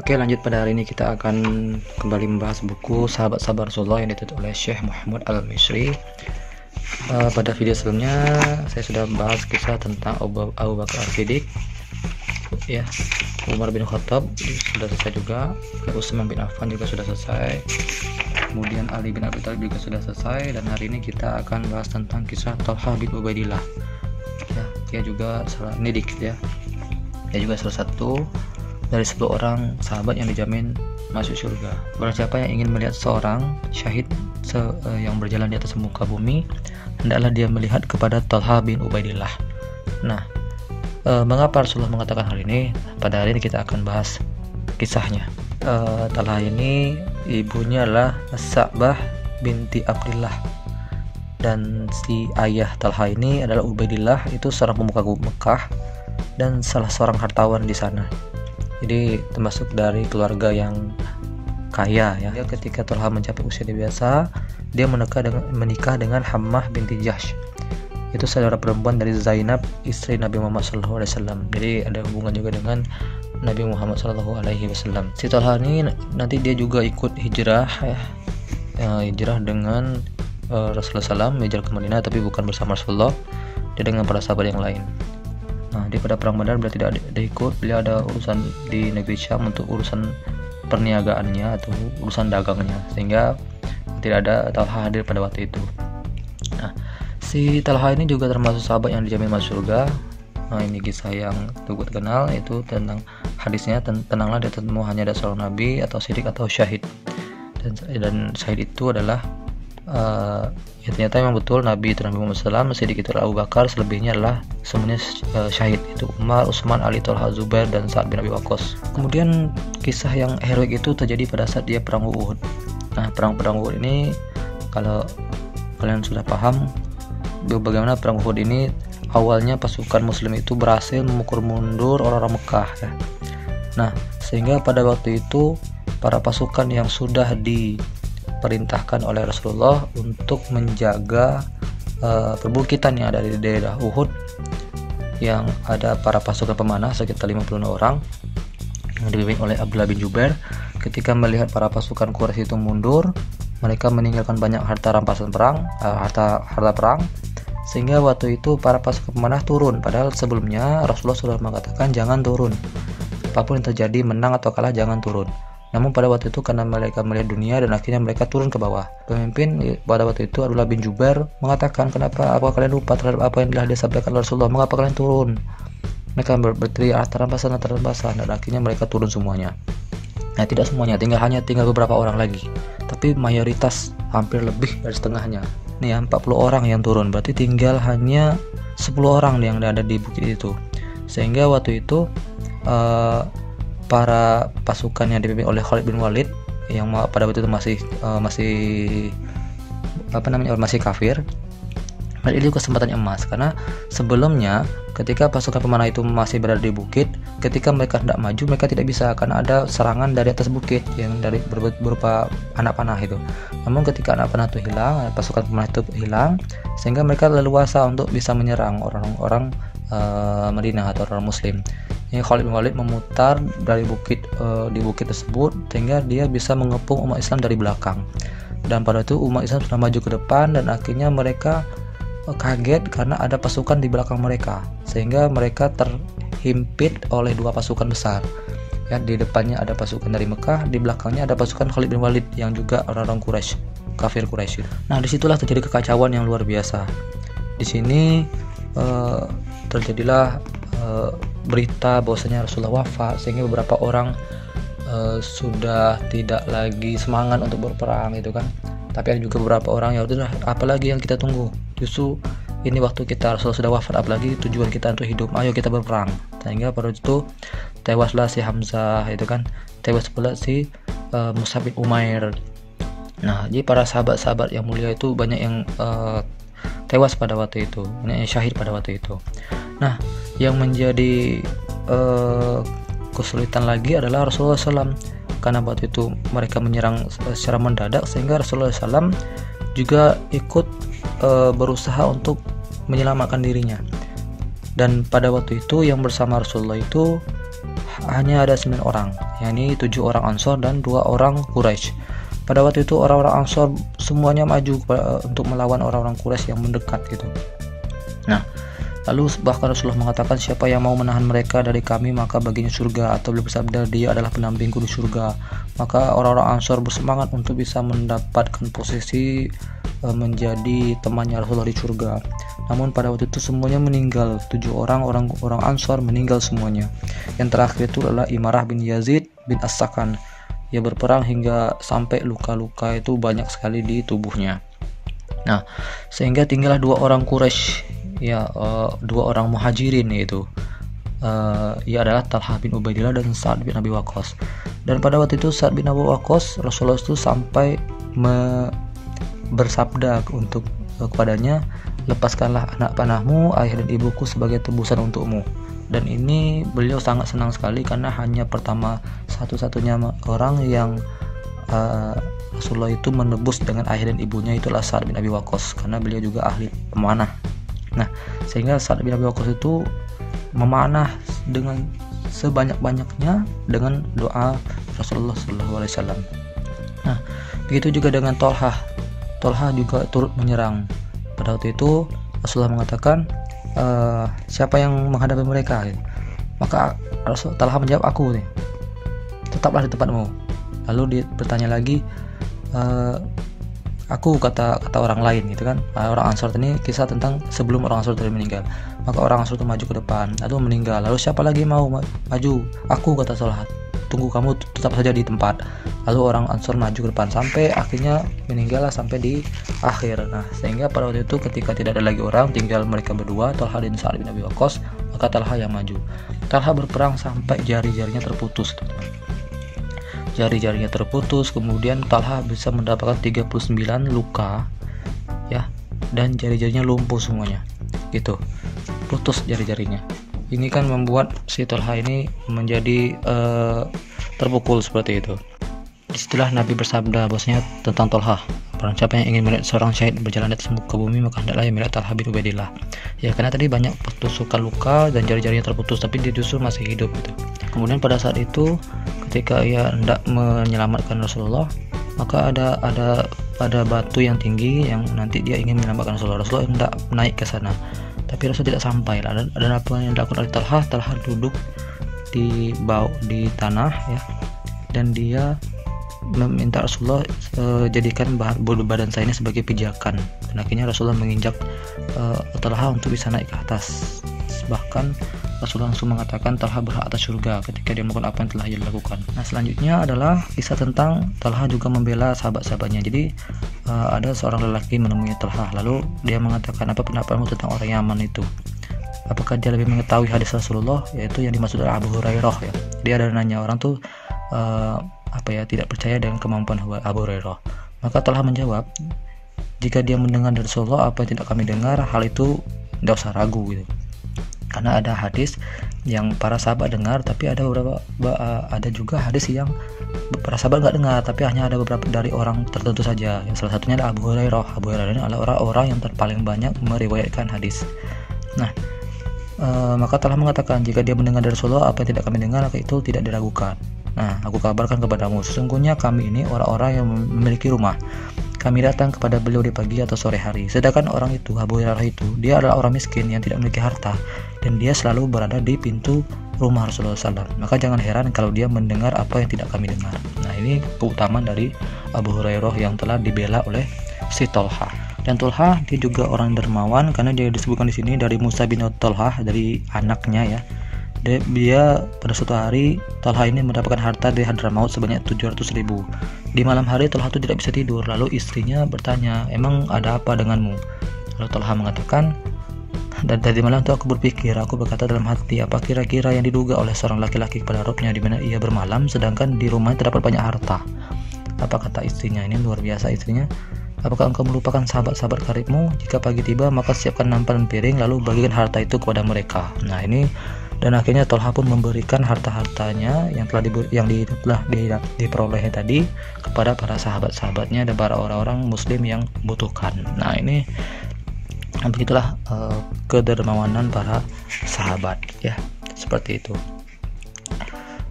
Oke lanjut pada hari ini kita akan kembali membahas buku Sahabat Sabar Rasulullah yang ditulis oleh Syekh Muhammad Al-Misri. Uh, Pada video sebelumnya saya sudah membahas kisah tentang Abu, Bakar Al-Siddiq ya Umar bin Khattab sudah selesai juga. Utsman bin Affan juga sudah selesai. Kemudian Ali bin Abi Thalib juga sudah selesai. Dan hari ini kita akan bahas tentang kisah Talha bin Ubaidillah. Ya dia juga salah ini dikit ya. Dia juga salah satu dari 10 orang sahabat yang dijamin masuk surga. Barang siapa yang ingin melihat seorang syahid se uh, yang berjalan di atas muka bumi, hendaklah dia melihat kepada Talha bin Ubaidillah. Nah, uh, mengapa Rasulullah mengatakan hal ini? Pada hari ini kita akan bahas kisahnya. Uh, Talha ini ibunya adalah Sa'bah binti Abdullah dan si ayah Talha ini adalah Ubaidillah itu seorang pemuka Mekah dan salah seorang hartawan di sana jadi termasuk dari keluarga yang kaya ya. Dia ketika telah mencapai usia dewasa dia menikah dengan menikah dengan Hammah binti Jahsh. Itu saudara perempuan dari Zainab istri Nabi Muhammad SAW jadi ada hubungan juga dengan Nabi Muhammad SAW si Talha ini nanti dia juga ikut hijrah ya, ya hijrah dengan uh, Rasulullah SAW hijrah ke Madinah tapi bukan bersama Rasulullah. Dia dengan para sahabat yang lain Nah, di pada perang Badar beliau tidak ada ikut, beliau ada urusan di negeri Syam untuk urusan perniagaannya atau urusan dagangnya, sehingga tidak ada Talha hadir pada waktu itu. Nah, si Talha ini juga termasuk sahabat yang dijamin masuk surga. Nah, ini kisah yang cukup terkenal itu tentang hadisnya tenanglah dia temu hanya ada seorang nabi atau sidik atau syahid. Dan, dan syahid itu adalah uh, ya ternyata memang betul Nabi itu Nabi Muhammad SAW sedikit itu Abu Bakar selebihnya adalah semuanya uh, syahid itu Umar, Utsman, Ali, Tolha, Zubair dan Sa'ad bin Abi Waqqas kemudian kisah yang heroik itu terjadi pada saat dia perang Uhud nah perang-perang Uhud ini kalau kalian sudah paham bagaimana perang Uhud ini awalnya pasukan muslim itu berhasil memukul mundur orang-orang Mekah ya. Nah, sehingga pada waktu itu para pasukan yang sudah di diperintahkan oleh Rasulullah untuk menjaga uh, perbukitan yang ada di daerah Uhud yang ada para pasukan pemanah sekitar 56 orang yang dipimpin oleh Abdullah bin Jubair. Ketika melihat para pasukan Quraisy itu mundur mereka meninggalkan banyak harta rampasan perang uh, harta harta perang sehingga waktu itu para pasukan pemanah turun. Padahal sebelumnya Rasulullah sudah mengatakan jangan turun. Apa pun yang terjadi menang atau kalah jangan turun namun pada waktu itu karena mereka melihat dunia dan akhirnya mereka turun ke bawah. Pemimpin pada waktu itu adalah bin Jubair mengatakan kenapa apa kalian lupa terhadap apa yang telah disampaikan Rasulullah mengapa kalian turun? Mereka ber berteriak terampasan terampasan dan akhirnya mereka turun semuanya. Nah tidak semuanya, tinggal hanya tinggal beberapa orang lagi. Tapi mayoritas hampir lebih dari setengahnya. Nih 40 orang yang turun, berarti tinggal hanya 10 orang yang ada di bukit itu. Sehingga waktu itu uh, para pasukan yang dipimpin oleh Khalid bin Walid yang pada waktu itu masih uh, masih apa namanya masih kafir dan itu kesempatan emas. Karena sebelumnya ketika pasukan pemanah itu masih berada di bukit ketika mereka tidak maju mereka tidak bisa karena ada serangan dari atas bukit yang dari berupa anak panah itu. Namun ketika anak panah itu hilang pasukan pemanah itu hilang sehingga mereka leluasa untuk bisa menyerang orang-orang uh, Madinah atau orang Muslim ini Khalid bin Walid memutar dari bukit uh, di bukit tersebut sehingga dia bisa mengepung umat Islam dari belakang. Dan pada itu umat Islam sudah maju ke depan dan akhirnya mereka uh, kaget karena ada pasukan di belakang mereka. Sehingga mereka terhimpit oleh dua pasukan besar. Ya di depannya ada pasukan dari Mekah di belakangnya ada pasukan Khalid bin Walid yang juga orang-orang Quraisy kafir Quraisy. Nah di situlah terjadi kekacauan yang luar biasa. Di sini uh, terjadilah berita bahwasanya Rasulullah wafat sehingga beberapa orang uh, sudah tidak lagi semangat untuk berperang itu kan. Tapi ada juga beberapa orang ya udah apalagi yang kita tunggu? Justru ini waktu kita Rasulullah sudah wafat apalagi tujuan kita untuk hidup. Ayo kita berperang. Sehingga pada itu tewaslah si Hamzah itu kan. Tewas pula si uh, Musab bin Umair. Nah jadi para sahabat-sahabat yang mulia itu banyak yang uh, tewas pada waktu itu banyak yang syahid pada waktu itu nah yang menjadi uh, kesulitan lagi adalah Rasulullah SAW karena waktu itu mereka menyerang secara mendadak sehingga Rasulullah SAW juga ikut uh, berusaha untuk menyelamatkan dirinya. Dan pada waktu itu yang bersama Rasulullah itu hanya ada 9 orang yakni tujuh orang Ansor dan dua orang Quraisy. Pada waktu itu orang-orang Ansor semuanya maju untuk melawan orang-orang Quraisy yang mendekat gitu. Nah Lalu bahkan Rasulullah mengatakan siapa yang mau menahan mereka dari kami maka baginya surga atau beliau bersabda dia adalah pendampingku di surga. Maka orang-orang Ansor bersemangat untuk bisa mendapatkan posisi e, menjadi temannya Rasulullah di surga. Namun pada waktu itu semuanya meninggal. Tujuh orang orang orang Ansor meninggal semuanya. Yang terakhir itu adalah Imarah bin Yazid bin As-Sakan. Ia berperang hingga sampai luka-luka itu banyak sekali di tubuhnya. Nah, sehingga tinggallah dua orang Quraisy ya uh, dua orang muhajirin yaitu uh, ia adalah Talha bin Ubaidillah dan Sa'ad bin Abi Waqqas. Dan pada waktu itu Sa'ad bin Abi Waqqas Rasulullah itu sampai me bersabda untuk uh, kepadanya lepaskanlah anak panahmu ayah dan ibuku sebagai tebusan untukmu. Dan ini beliau sangat senang sekali karena hanya pertama satu-satunya orang yang uh, Rasulullah itu menebus dengan ayah dan ibunya itulah Sa'ad bin Abi Waqqas karena beliau juga ahli pemanah Nah, sehingga saat bin Abi Waqqas itu memanah dengan sebanyak-banyaknya dengan doa Rasulullah Shallallahu Alaihi Wasallam. Nah, begitu juga dengan Tolha. Tolha juga turut menyerang. Pada waktu itu Rasulullah mengatakan, e, siapa yang menghadapi mereka? Maka Rasul Talha menjawab aku nih. Tetaplah di tempatmu. Lalu dia bertanya lagi, e, aku kata kata orang lain gitu kan. Ah, orang Ansor ini kisah tentang sebelum orang Ansor tadi meninggal. Maka orang Ansor itu maju ke depan lalu meninggal. Lalu siapa lagi mau maju? Aku kata Salat tunggu kamu tetap saja di tempat. Lalu orang Ansor maju ke depan sampai akhirnya meninggal sampai di akhir. Nah sehingga pada waktu itu ketika tidak ada lagi orang tinggal mereka berdua Talha dan Sa'ad bin Abi Waqqas maka Talha yang maju. Talha berperang sampai jari-jarinya terputus teman-teman jari-jarinya terputus kemudian Talha bisa mendapatkan 39 luka ya dan jari-jarinya lumpuh semuanya gitu. Putus jari-jarinya. Ini kan membuat si Talha ini menjadi uh, terpukul seperti itu. Istilah Nabi bersabda bosnya tentang Tolha Barang siapa yang ingin melihat seorang syahid berjalan di atas muka bumi maka hendaklah yang melihat Talha bin Ubaidillah. Ya karena tadi banyak tusukan luka dan jari-jarinya terputus tapi dia justru masih hidup gitu. Kemudian pada saat itu ketika ia hendak menyelamatkan Rasulullah maka ada ada ada batu yang tinggi yang nanti dia ingin menyelamatkan Rasulullah. Rasulullah hendak naik ke sana tapi Rasul tidak sampai. Dan, dan apa yang dilakukan oleh Talha? Talha duduk di bau di tanah ya. Dan dia meminta Rasulullah uh, jadikan bahan badan saya ini sebagai pijakan dan akhirnya Rasulullah menginjak uh, Talha untuk bisa naik ke atas bahkan Rasulullah langsung mengatakan Talha berhak atas surga ketika dia melakukan apa yang telah ia lakukan. Nah selanjutnya adalah kisah tentang Talha juga membela sahabat-sahabatnya. Jadi uh, ada seorang lelaki menemui Talha lalu dia mengatakan apa pendapatmu tentang orang Yaman itu? Apakah dia lebih mengetahui hadis Rasulullah yaitu yang dimaksud adalah Abu Hurairah ya? Dia ada nanya orang tuh uh, apa ya tidak percaya dengan kemampuan Abu Hurairah. Maka Talha menjawab jika dia mendengar dari Rasulullah apa yang tidak kami dengar hal itu tidak usah ragu gitu. Karena ada hadis yang para sahabat dengar tapi ada beberapa ada juga hadis yang para sahabat nggak dengar tapi hanya ada beberapa dari orang tertentu saja. Yang salah satunya adalah Abu Hurairah. Abu Hurairah ini adalah orang-orang yang terpaling banyak meriwayatkan hadis. Nah e, maka telah mengatakan jika dia mendengar dari Rasulullah apa yang tidak kami dengar itu tidak diragukan nah aku kabarkan kepadamu sesungguhnya kami ini orang-orang yang memiliki rumah kami datang kepada beliau di pagi atau sore hari. Sedangkan orang itu, Abu Hurairah itu, dia adalah orang miskin yang tidak memiliki harta dan dia selalu berada di pintu rumah Rasulullah SAW. Maka jangan heran kalau dia mendengar apa yang tidak kami dengar. Nah ini keutamaan dari Abu Hurairah yang telah dibela oleh si Tolha. Dan Tolha dia juga orang dermawan karena dia disebutkan di sini dari Musa bin Tolha dari anaknya ya dia pada suatu hari Talha ini mendapatkan harta dari Hadramaut sebanyak 700 ribu. Di malam hari Talha itu tidak bisa tidur. Lalu istrinya bertanya emang ada apa denganmu? Lalu Talha mengatakan dan tadi malam itu aku berpikir aku berkata dalam hati apa kira-kira yang diduga oleh seorang laki-laki kepada robnya di mana ia bermalam sedangkan di rumahnya terdapat banyak harta? Apa kata istrinya? Ini luar biasa istrinya. Apakah engkau melupakan sahabat-sahabat karibmu? Jika pagi tiba, maka siapkan nampan piring, lalu bagikan harta itu kepada mereka. Nah, ini dan akhirnya Tolha pun memberikan harta-hartanya yang telah di, yang di, telah di, diperolehnya tadi kepada para sahabat-sahabatnya dan para orang-orang muslim yang membutuhkan. Nah ini begitulah uh, kedermawanan para sahabat ya. Seperti itu.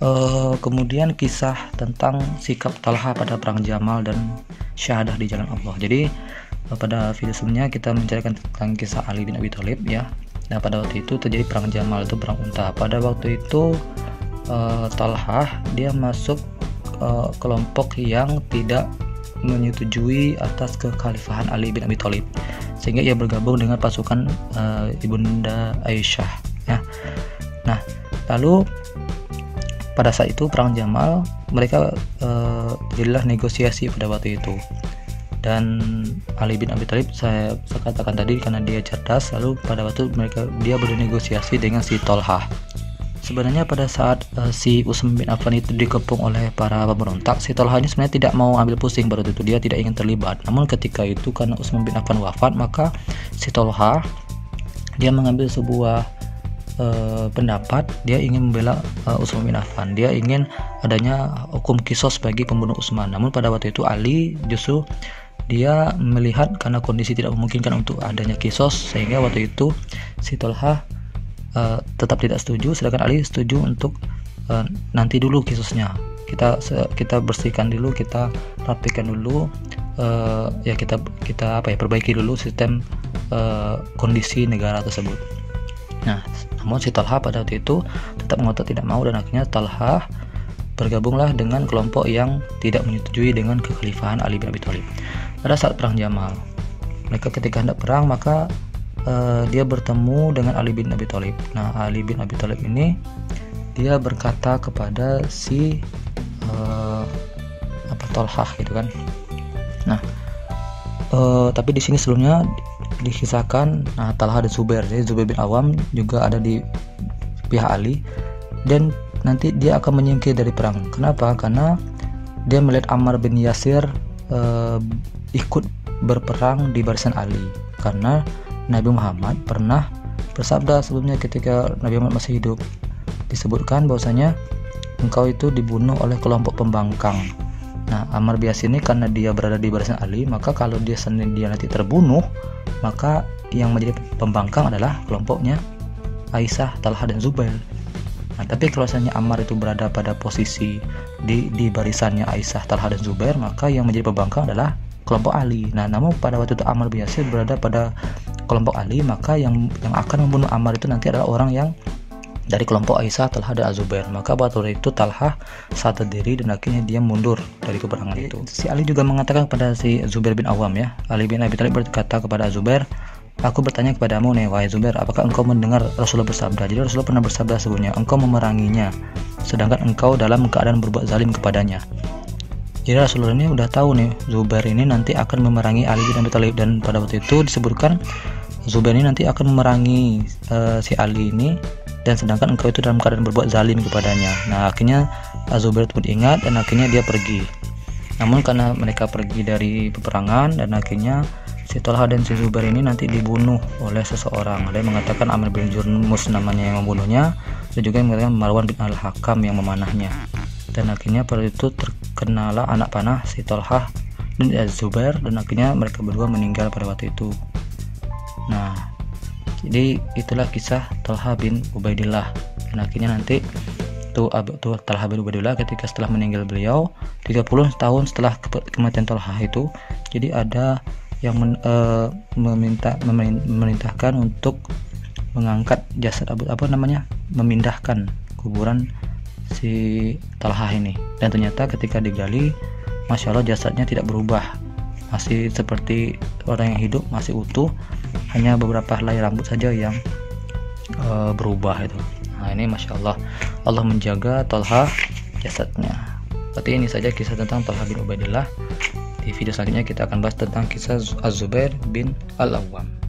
Uh, kemudian kisah tentang sikap Talha pada perang Jamal dan syahadah di jalan Allah. Jadi uh, pada video sebelumnya kita menceritakan tentang kisah Ali bin Abi Thalib ya nah pada waktu itu terjadi perang Jamal itu perang unta. Pada waktu itu uh, Talha dia masuk uh, kelompok yang tidak menyetujui atas kekhalifahan Ali bin Abi Thalib. Sehingga ia bergabung dengan pasukan uh, ibunda Aisyah ya. Nah lalu pada saat itu perang Jamal mereka uh, jadilah negosiasi pada waktu itu dan Ali bin Abi Thalib saya, saya katakan tadi karena dia cerdas lalu pada waktu mereka dia bernegosiasi dengan si Tolha sebenarnya pada saat uh, si Utsman bin Affan itu dikepung oleh para pemberontak si Tolha ini sebenarnya tidak mau ambil pusing pada itu. Dia tidak ingin terlibat. Namun ketika itu karena Utsman bin Affan wafat maka si Tolha dia mengambil sebuah uh, pendapat. Dia ingin membela uh, Utsman bin Affan. Dia ingin adanya hukum kisos bagi pembunuh Utsman namun pada waktu itu Ali justru dia melihat karena kondisi tidak memungkinkan untuk adanya kisos sehingga waktu itu si Tolha uh, tetap tidak setuju sedangkan Ali setuju untuk uh, nanti dulu kisosnya kita kita bersihkan dulu kita rapikan dulu uh, ya kita kita apa ya perbaiki dulu sistem uh, kondisi negara tersebut nah namun si Talha pada waktu itu tetap mengotot tidak mau dan akhirnya Talha bergabunglah dengan kelompok yang tidak menyetujui dengan kekhalifahan Ali bin Abi Thalib. Pada saat perang Jamal, mereka ketika hendak perang maka uh, dia bertemu dengan Ali bin Abi Thalib. Nah, Ali bin Abi Thalib ini dia berkata kepada si uh, apa Tolhah gitu kan. Nah, uh, tapi di sini sebelumnya dikisahkan nah Talha dan Zubair jadi Zubair bin Awam juga ada di pihak Ali dan nanti dia akan menyingkir dari perang kenapa karena dia melihat Ammar bin Yasir uh, ikut berperang di barisan Ali. Karena Nabi Muhammad pernah bersabda sebelumnya ketika Nabi Muhammad masih hidup. Disebutkan bahwasanya engkau itu dibunuh oleh kelompok pembangkang. Nah, Ammar bias ini karena dia berada di barisan Ali, maka kalau dia sendiri dia nanti terbunuh, maka yang menjadi pembangkang adalah kelompoknya Aisyah, Talha dan Zubair. Nah, tapi kalau misalnya Ammar itu berada pada posisi di di barisannya Aisyah, Talha dan Zubair, maka yang menjadi pembangkang adalah kelompok Ali. Nah, namun pada waktu itu Ammar biasa berada pada kelompok Ali, maka yang yang akan membunuh Ammar itu nanti adalah orang yang dari kelompok Aisyah Talha dan Azubair maka waktu itu Talha saat terdiri dan akhirnya dia mundur dari peperangan itu. si Ali juga mengatakan kepada si Zubair bin Awam ya. Ali bin Abi Thalib berkata kepada Zubair Aku bertanya kepadamu nih wahai Zubair apakah engkau mendengar Rasulullah bersabda jadi Rasulullah pernah bersabda sebelumnya engkau memeranginya sedangkan engkau dalam keadaan berbuat zalim kepadanya jadi Rasulullah ini udah tahu nih Zubair ini nanti akan memerangi Ali bin Abi Thalib dan pada waktu itu disebutkan Zubair ini nanti akan memerangi uh, si Ali ini dan sedangkan engkau itu dalam keadaan berbuat zalim kepadanya. Nah, akhirnya Azubair pun ingat dan akhirnya dia pergi. Namun karena mereka pergi dari peperangan dan akhirnya si Tolha dan si Zubair ini nanti dibunuh oleh seseorang. Ada yang mengatakan Amir bin Jurmus namanya yang membunuhnya, dan juga yang mengatakan Marwan bin Al-Hakam yang memanahnya. Dan akhirnya pada itu terkenalah anak panah si Tolha dan Zubair dan akhirnya mereka berdua meninggal pada waktu itu. Nah, jadi itulah kisah Talha bin Ubaidillah dan akhirnya nanti tuh tuh Talha bin Ubaidillah ketika setelah meninggal beliau 30 tahun setelah kematian Talha itu jadi ada yang men, uh, meminta memerintahkan untuk mengangkat jasad Abu apa namanya memindahkan kuburan si Talha ini. Dan ternyata ketika digali Masya Allah jasadnya tidak berubah. Masih seperti orang yang hidup masih utuh hanya beberapa helai rambut saja yang uh, berubah itu. Nah ini masya Allah. Allah menjaga Talha jasadnya. Berarti ini saja kisah tentang Talha bin Ubaidillah di video selanjutnya kita akan bahas tentang kisah Az-Zubair bin Al-Awwam